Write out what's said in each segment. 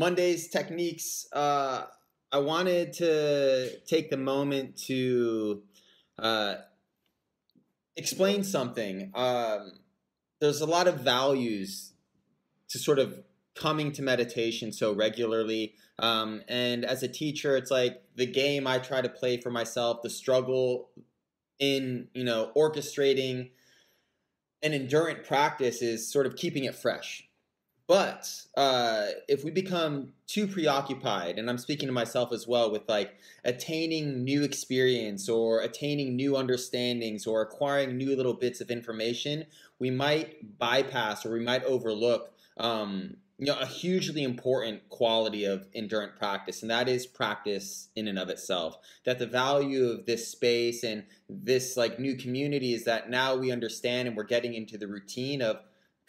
Monday's techniques, uh, I wanted to take the moment to uh, explain something. Um, there's a lot of values to sort of coming to meditation so regularly. Um, and as a teacher, it's like the game I try to play for myself, the struggle in, you know, orchestrating an endurance practice is sort of keeping it fresh. But uh, if we become too preoccupied, and I'm speaking to myself as well, with like attaining new experience or attaining new understandings or acquiring new little bits of information, we might bypass or we might overlook um, you know a hugely important quality of endurance practice and that is practice in and of itself. That the value of this space and this like new community is that now we understand and we're getting into the routine of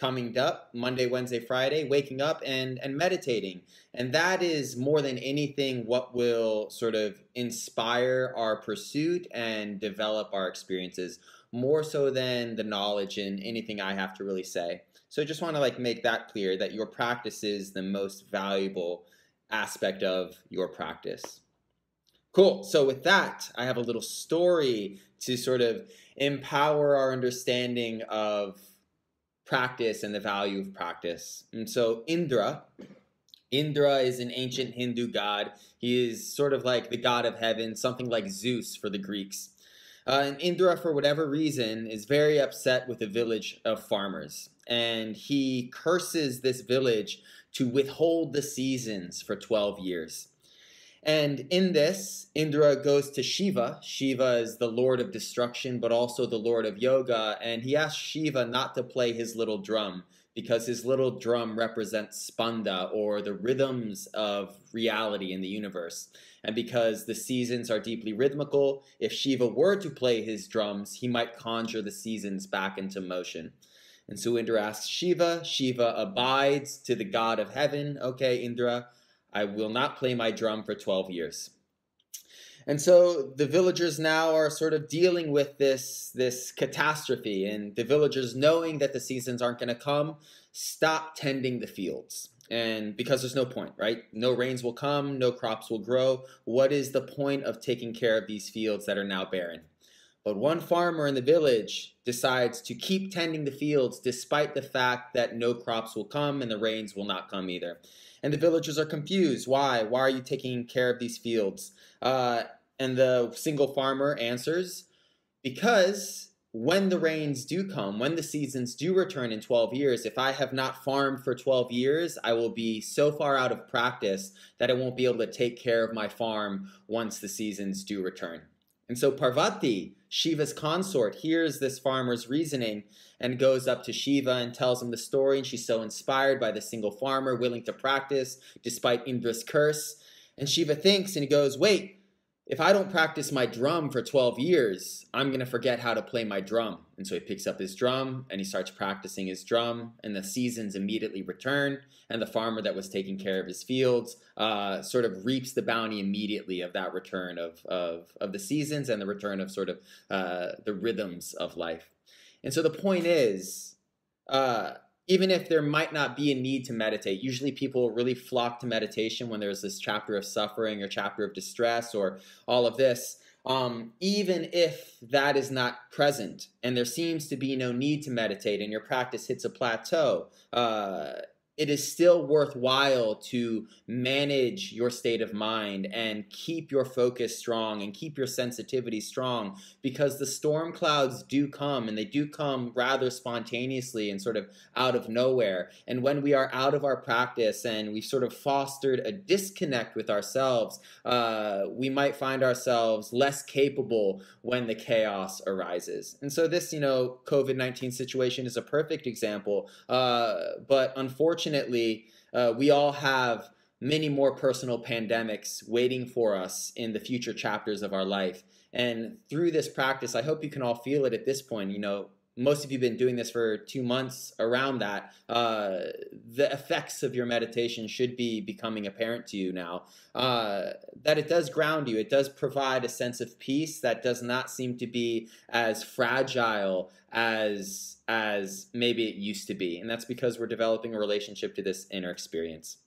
coming up monday wednesday friday waking up and and meditating and that is more than anything what will sort of inspire our pursuit and develop our experiences more so than the knowledge and anything i have to really say so I just want to like make that clear that your practice is the most valuable aspect of your practice. Cool. So with that, I have a little story to sort of empower our understanding of practice and the value of practice. And so Indra, Indra is an ancient Hindu god. He is sort of like the god of heaven, something like Zeus for the Greeks. Uh, and Indra, for whatever reason, is very upset with a village of farmers and he curses this village to withhold the seasons for 12 years. And in this, Indra goes to Shiva. Shiva is the lord of destruction, but also the lord of yoga. And he asks Shiva not to play his little drum because his little drum represents spanda or the rhythms of reality in the universe. And because the seasons are deeply rhythmical, if Shiva were to play his drums, he might conjure the seasons back into motion. And so Indra asks Shiva. Shiva abides to the god of heaven. Okay, Indra, I will not play my drum for 12 years. And so the villagers now are sort of dealing with this, this catastrophe, and the villagers, knowing that the seasons aren't going to come, stop tending the fields. And because there's no point, right? No rains will come, no crops will grow. What is the point of taking care of these fields that are now barren? But one farmer in the village decides to keep tending the fields despite the fact that no crops will come and the rains will not come either. And the villagers are confused. Why? Why are you taking care of these fields? Uh, and the single farmer answers, Because when the rains do come, when the seasons do return in 12 years, if I have not farmed for 12 years, I will be so far out of practice that I won't be able to take care of my farm once the seasons do return. And so Parvati, Shiva's consort, hears this farmer's reasoning and goes up to Shiva and tells him the story. And she's so inspired by the single farmer willing to practice despite Indra's curse. And Shiva thinks and he goes, Wait, if I don't practice my drum for 12 years, I'm going to forget how to play my drum. And so he picks up his drum and he starts practicing his drum, and the seasons immediately return. And the farmer that was taking care of his fields uh, sort of reaps the bounty immediately of that return of, of, of the seasons and the return of sort of uh, the rhythms of life. And so the point is, uh, even if there might not be a need to meditate, usually people really flock to meditation when there's this chapter of suffering or chapter of distress or all of this. Um, even if that is not present and there seems to be no need to meditate and your practice hits a plateau, uh, it is still worthwhile to manage your state of mind and keep your focus strong and keep your sensitivity strong because the storm clouds do come and they do come rather spontaneously and sort of out of nowhere. And when we are out of our practice and we've sort of fostered a disconnect with ourselves, uh, we might find ourselves less capable when the chaos arises. And so, this, you know, COVID 19 situation is a perfect example. Uh, but unfortunately, unfortunately, uh, we all have many more personal pandemics waiting for us in the future chapters of our life. And through this practice, I hope you can all feel it at this point. You know, most of you have been doing this for two months around that. Uh, the effects of your meditation should be becoming apparent to you now. Uh, that it does ground you, it does provide a sense of peace that does not seem to be as fragile as as maybe it used to be. And that's because we're developing a relationship to this inner experience.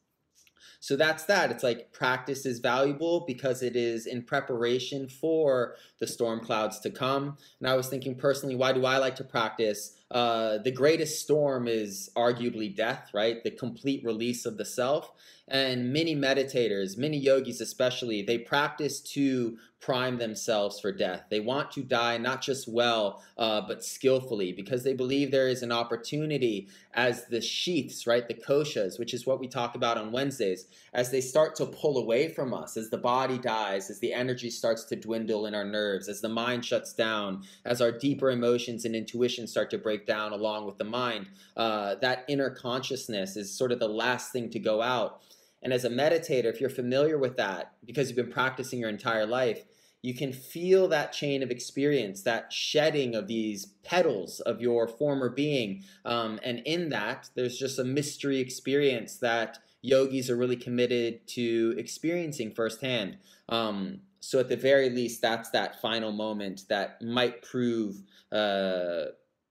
So that's that. It's like practice is valuable because it is in preparation for the storm clouds to come. And I was thinking personally, why do I like to practice? Uh, the greatest storm is arguably death, right? The complete release of the self. And many meditators, many yogis especially, they practice to prime themselves for death. They want to die not just well, uh, but skillfully because they believe there is an opportunity as the sheaths, right, the koshas, which is what we talk about on Wednesdays, as they start to pull away from us, as the body dies, as the energy starts to dwindle in our nerves, as the mind shuts down, as our deeper emotions and intuition start to break down along with the mind, uh, that inner consciousness is sort of the last thing to go out. And as a meditator, if you're familiar with that, because you've been practicing your entire life, you can feel that chain of experience, that shedding of these petals of your former being. Um, and in that, there's just a mystery experience that yogis are really committed to experiencing firsthand. Um, so, at the very least, that's that final moment that might prove uh,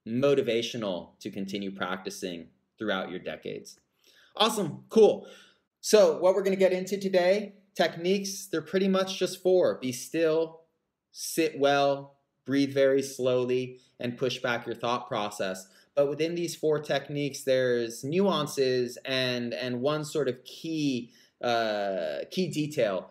motivational to continue practicing throughout your decades. Awesome, cool. So, what we're going to get into today techniques, they're pretty much just four be still, sit well, breathe very slowly, and push back your thought process. But within these four techniques, there's nuances and, and one sort of key, uh, key detail.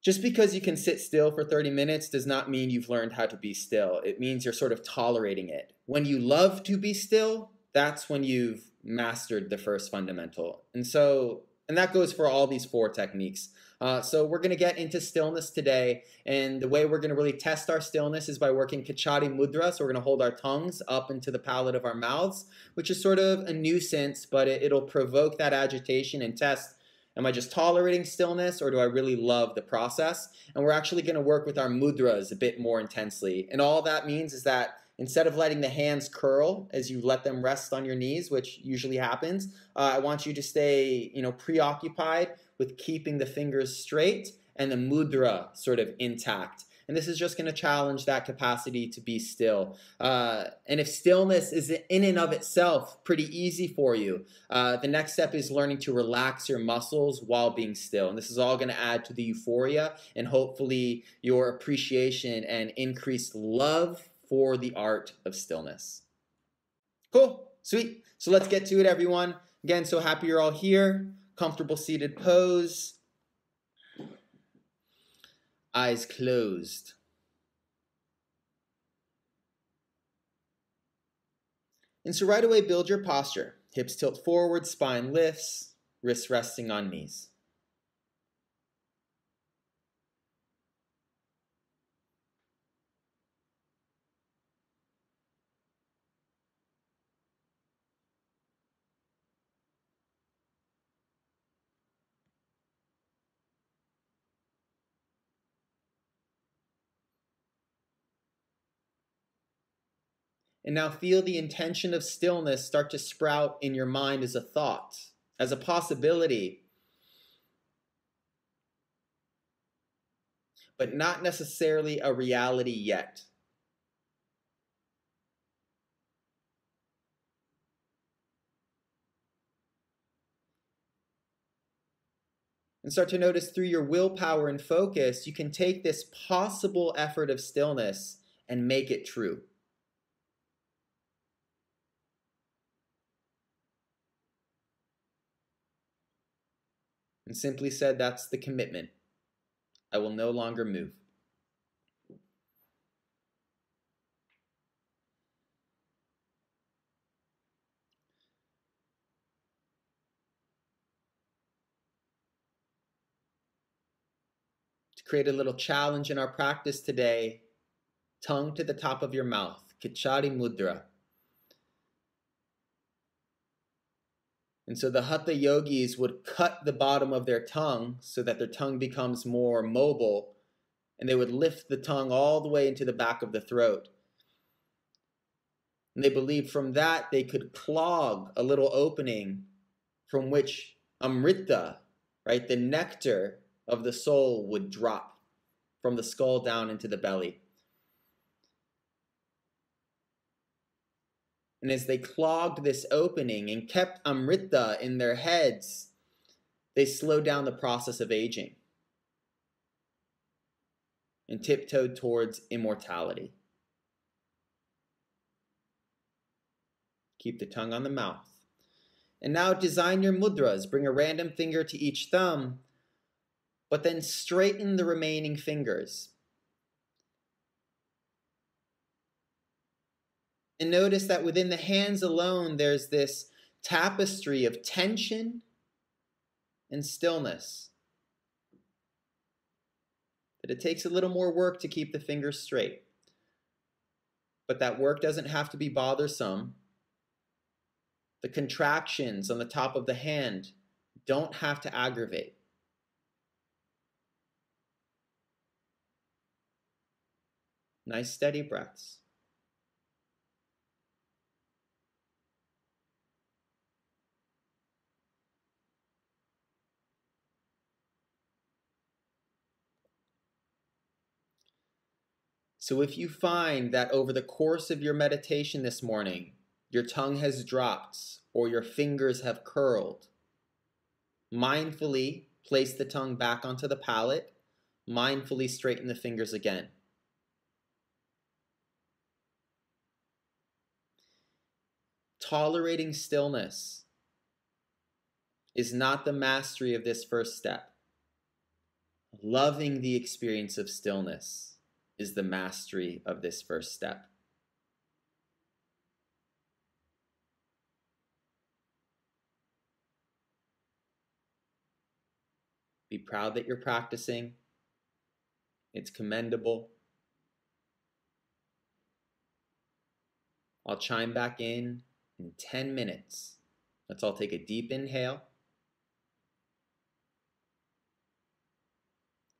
Just because you can sit still for 30 minutes does not mean you've learned how to be still. It means you're sort of tolerating it. When you love to be still, that's when you've mastered the first fundamental. And so and that goes for all these four techniques. Uh, so we're going to get into stillness today. And the way we're going to really test our stillness is by working Khechari Mudra. So we're going to hold our tongues up into the palate of our mouths, which is sort of a nuisance, but it, it'll provoke that agitation and test Am I just tolerating stillness or do I really love the process? And we're actually going to work with our mudras a bit more intensely. And all that means is that Instead of letting the hands curl as you let them rest on your knees, which usually happens, uh, I want you to stay, you know, preoccupied with keeping the fingers straight and the mudra sort of intact. And this is just going to challenge that capacity to be still. Uh, and if stillness is in and of itself pretty easy for you, uh, the next step is learning to relax your muscles while being still. And this is all going to add to the euphoria and hopefully your appreciation and increased love for the art of stillness. Cool, sweet. So let's get to it, everyone. Again, so happy you're all here. Comfortable seated pose. Eyes closed. And so right away, build your posture. Hips tilt forward, spine lifts, wrists resting on knees. And now feel the intention of stillness start to sprout in your mind as a thought, as a possibility, but not necessarily a reality yet. and start to notice through your willpower and focus, you can take this possible effort of stillness and make it true. And simply said, That's the commitment. I will no longer move. To create a little challenge in our practice today, tongue to the top of your mouth, Khechari Mudra. And so the Hatha yogis would cut the bottom of their tongue so that their tongue becomes more mobile, and they would lift the tongue all the way into the back of the throat. And they believed from that they could clog a little opening from which amrita, right, the nectar of the soul would drop from the skull down into the belly. And as they clogged this opening and kept Amrita in their heads, they slowed down the process of aging and tiptoed towards immortality. Keep the tongue on the mouth. And now design your mudras. Bring a random finger to each thumb, but then straighten the remaining fingers. And notice that within the hands alone, there's this tapestry of tension and stillness. That it takes a little more work to keep the fingers straight. But that work doesn't have to be bothersome. The contractions on the top of the hand don't have to aggravate. Nice steady breaths. So if you find that over the course of your meditation this morning, your tongue has dropped or your fingers have curled, mindfully place the tongue back onto the palate, mindfully straighten the fingers again. Tolerating stillness is not the mastery of this first step. Loving the experience of stillness is the mastery of this first step. Be proud that you're practicing. It's commendable. I'll chime back in in 10 minutes. Let's all take a deep inhale.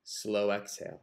Slow exhale.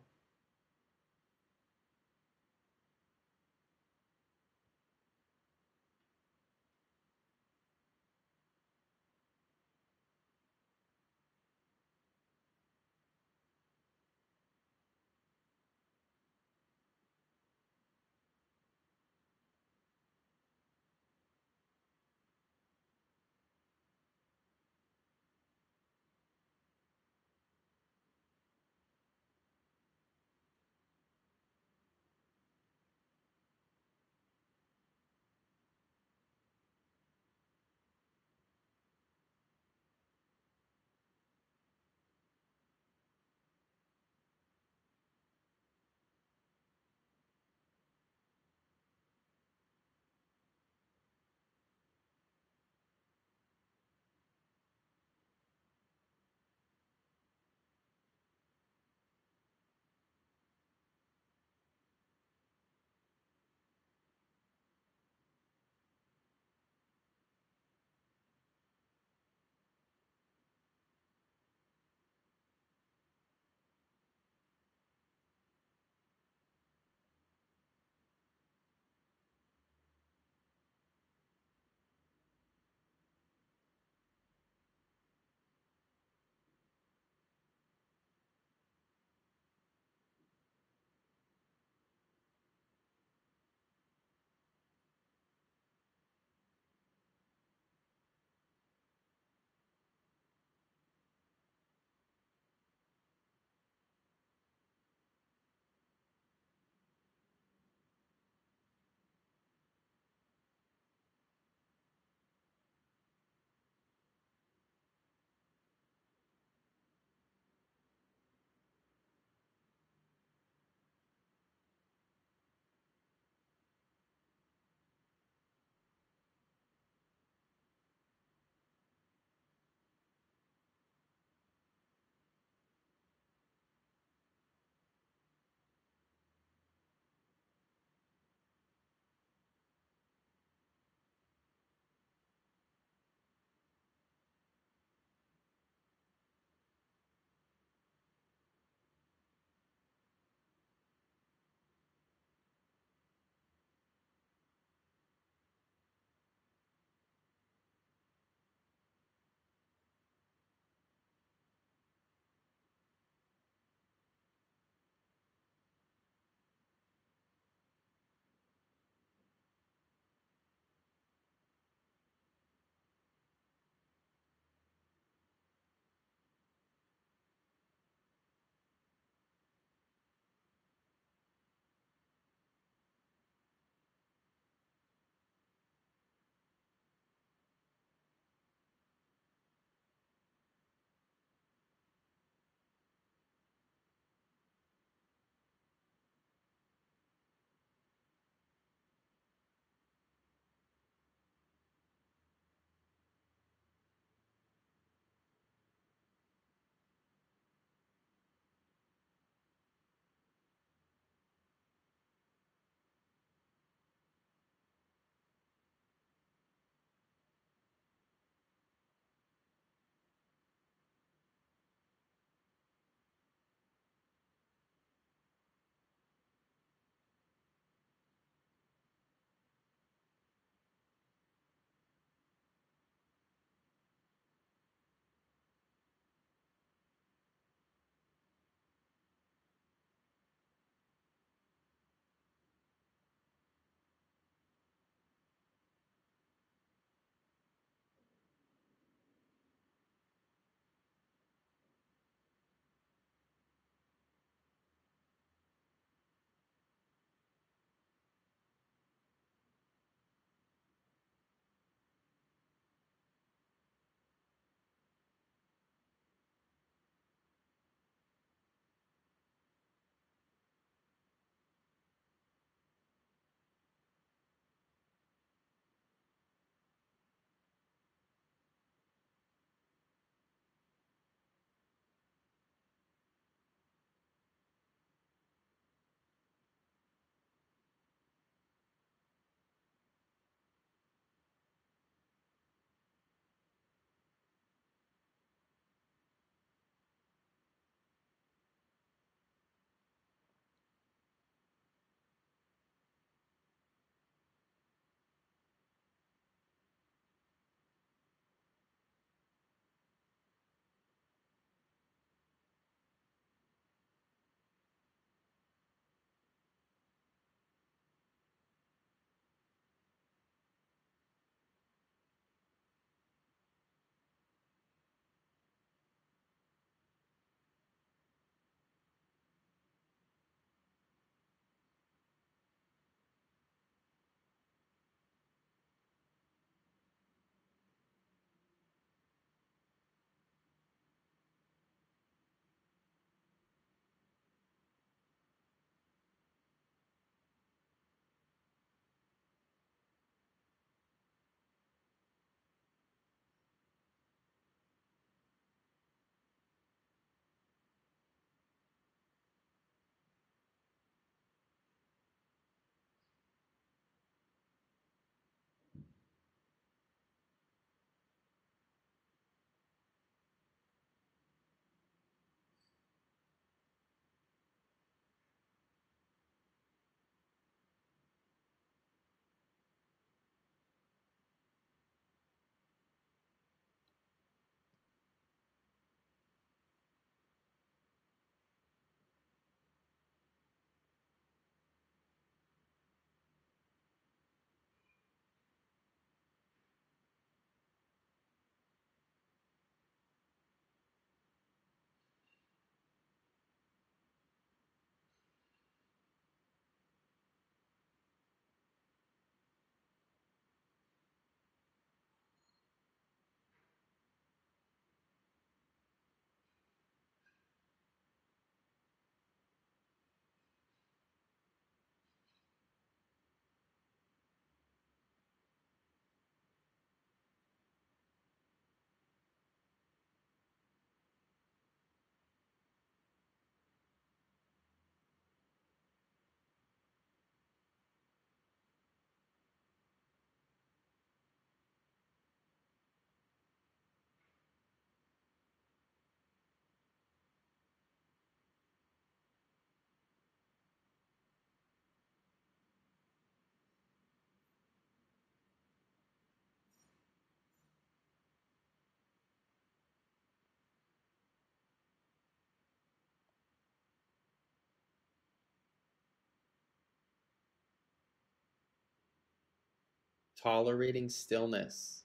Tolerating stillness,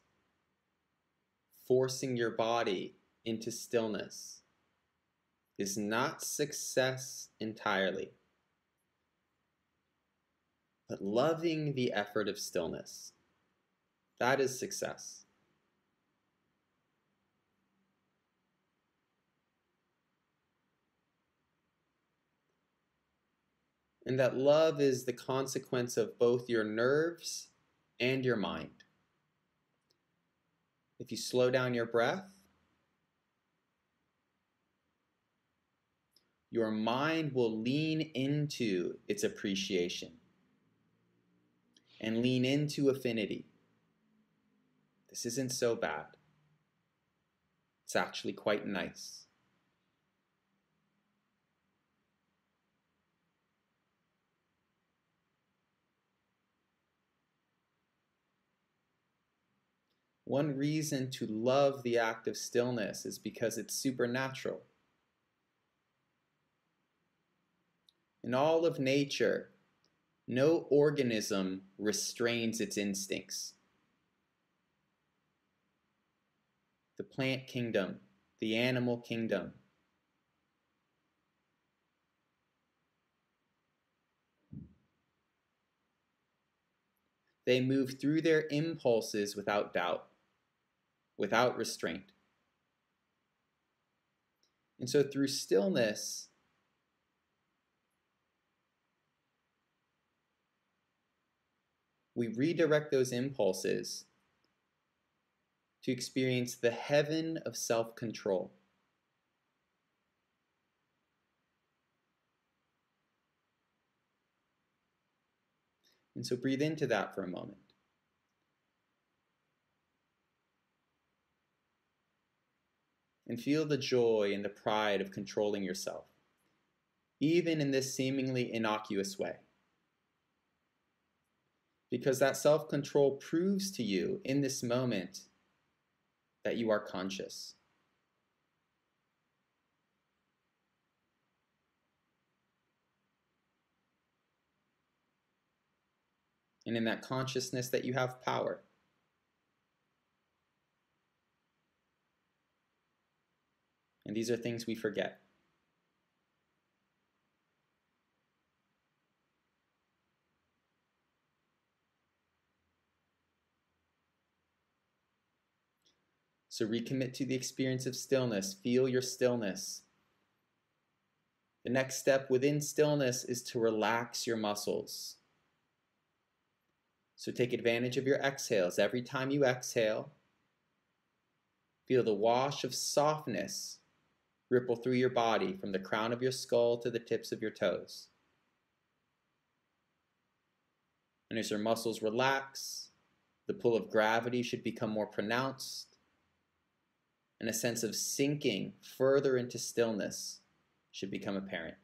forcing your body into stillness is not success entirely, but loving the effort of stillness. That is success. And that love is the consequence of both your nerves and your mind. If you slow down your breath, your mind will lean into its appreciation and lean into affinity. This isn't so bad. It's actually quite nice. One reason to love the act of stillness is because it's supernatural. In all of nature, no organism restrains its instincts. The plant kingdom, the animal kingdom, they move through their impulses without doubt without restraint. And so through stillness, we redirect those impulses to experience the heaven of self control. And so breathe into that for a moment. And feel the joy and the pride of controlling yourself, even in this seemingly innocuous way. Because that self control proves to you in this moment that you are conscious. And in that consciousness, that you have power. And these are things we forget. So recommit to the experience of stillness. Feel your stillness. The next step within stillness is to relax your muscles. So take advantage of your exhales. Every time you exhale, feel the wash of softness ripple through your body from the crown of your skull to the tips of your toes. And as your muscles relax, the pull of gravity should become more pronounced, and a sense of sinking further into stillness should become apparent.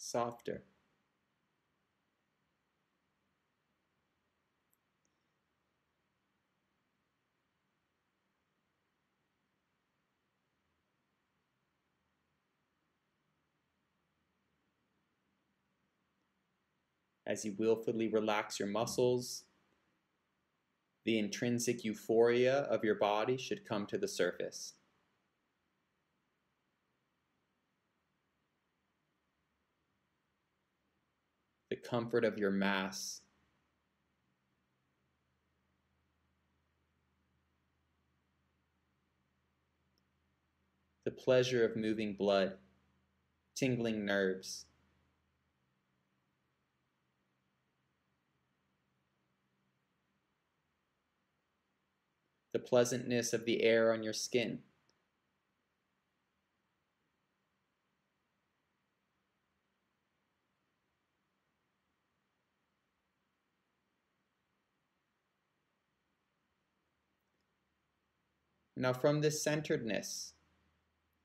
softer. As you willfully relax your muscles, the intrinsic euphoria of your body should come to the surface. Comfort of your mass. The pleasure of moving blood, tingling nerves. the pleasantness of the air on your skin. Now, from this centeredness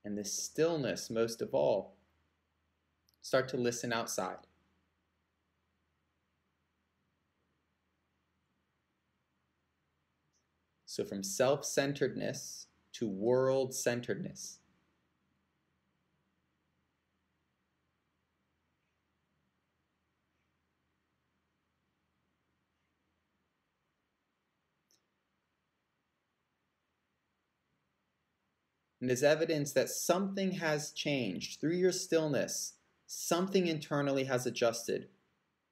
and this stillness, most of all, start to listen outside. So from self centeredness to world centeredness. And there's evidence that something has changed through your stillness. Something internally has adjusted,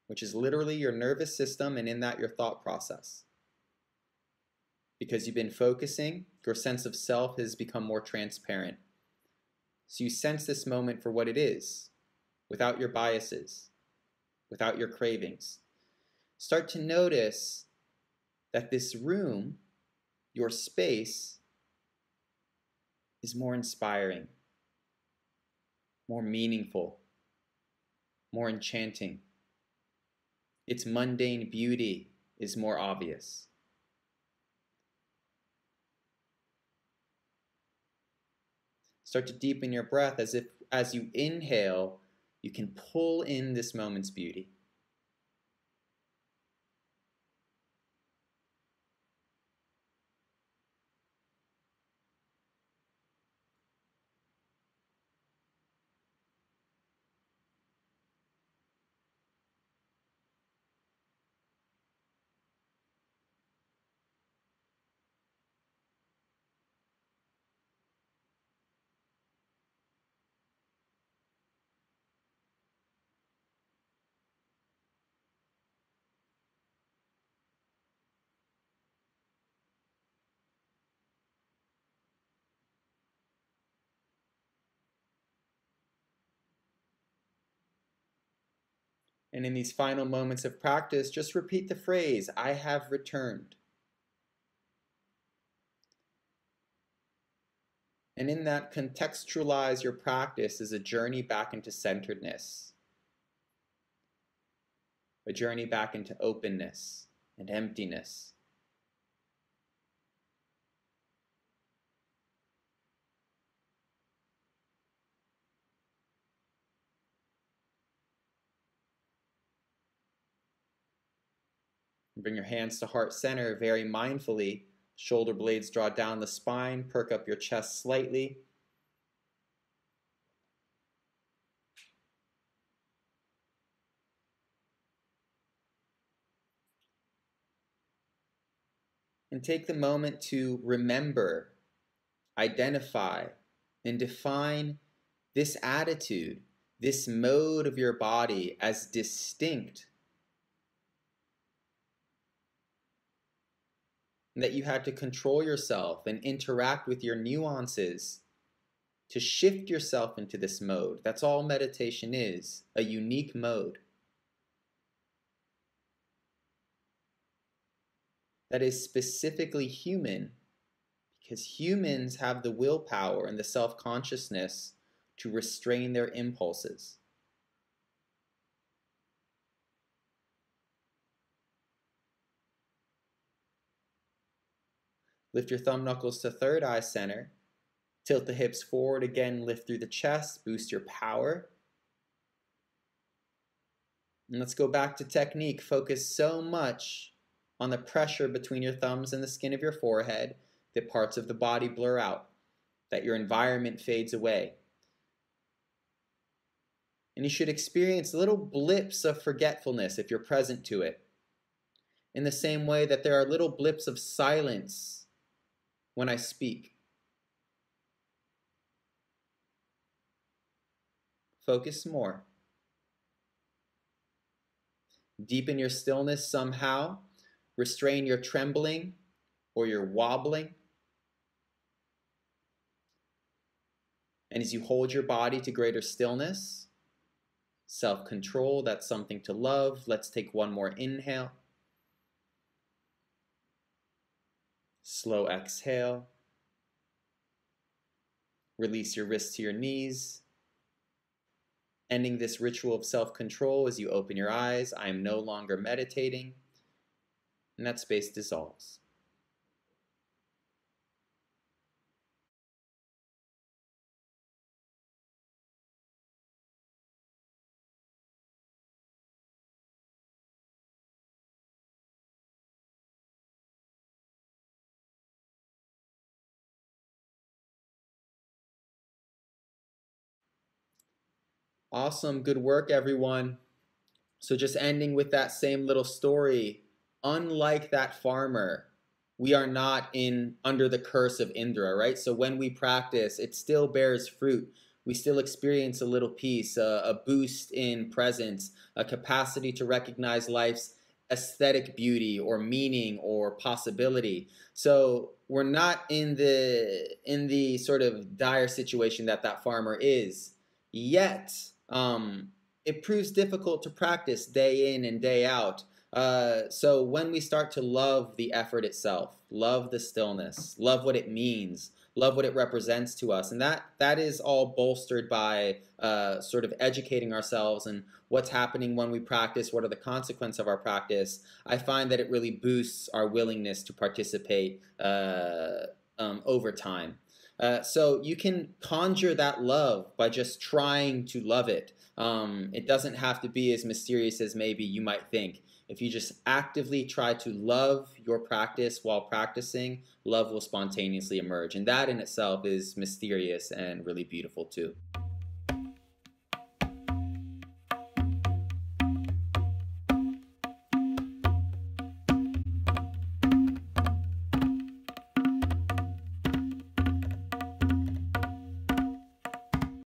which is literally your nervous system and in that your thought process because you've been focusing, your sense of self has become more transparent. So you sense this moment for what it is, without your biases, without your cravings. Start to notice that this room, your space, is more inspiring, more meaningful, more enchanting. Its mundane beauty is more obvious. Start to deepen your breath as if as you inhale, you can pull in this moment's beauty. And in these final moments of practice, just repeat the phrase, I have returned. And in that, contextualize your practice as a journey back into centeredness, a journey back into openness and emptiness. Bring your hands to heart center very mindfully. Shoulder blades draw down the spine, perk up your chest slightly. And take the moment to remember, identify, and define this attitude, this mode of your body as distinct that you had to control yourself and interact with your nuances to shift yourself into this mode. That's all meditation is a unique mode. That is specifically human because humans have the willpower and the self consciousness to restrain their impulses. Lift your thumb knuckles to third eye center. Tilt the hips forward again, lift through the chest, boost your power. And let's go back to technique. Focus so much on the pressure between your thumbs and the skin of your forehead that parts of the body blur out, that your environment fades away. And you should experience little blips of forgetfulness if you're present to it. In the same way that there are little blips of silence when I speak. Focus more. Deepen your stillness somehow. Restrain your trembling or your wobbling. And as you hold your body to greater stillness, self control, that's something to love. Let's take one more inhale. Slow exhale. Release your wrists to your knees. Ending this ritual of self control as you open your eyes. I am no longer meditating. And that space dissolves. Awesome. Good work, everyone. So, just ending with that same little story. Unlike that farmer, we are not in under the curse of Indra, right? So when we practice, it still bears fruit. We still experience a little peace, a, a boost in presence, a capacity to recognize life's aesthetic beauty or meaning or possibility. So we're not in the in the sort of dire situation that that farmer is yet um, it proves difficult to practice day in and day out. Uh, so when we start to love the effort itself, love the stillness, love what it means, love what it represents to us, and that that is all bolstered by uh, sort of educating ourselves and what's happening when we practice, what are the consequences of our practice. I find that it really boosts our willingness to participate uh, um, over time. Uh, so you can conjure that love by just trying to love it. Um, it doesn't have to be as mysterious as maybe you might think. If you just actively try to love your practice while practicing, love will spontaneously emerge. And that in itself is mysterious and really beautiful too.